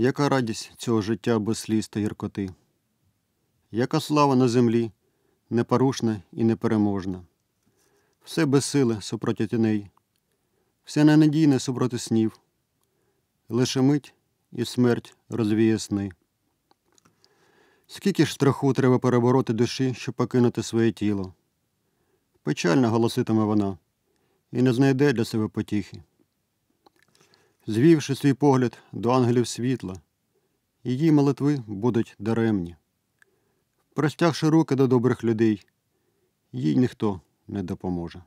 Яка радість цього життя без сліз та гіркоти? Яка слава на землі, непорушна і непереможна? Все без сили супроти тіней, все ненадійне супроти снів, лише мить і смерть розвіє сни. Скільки ж страху треба перебороти душі, щоб покинути своє тіло? Печально голоситиме вона і не знайде для себе потіхи. Звівши свій погляд до ангелів світла, її молитви будуть даремні. Простягши руки до добрих людей, їй ніхто не допоможе.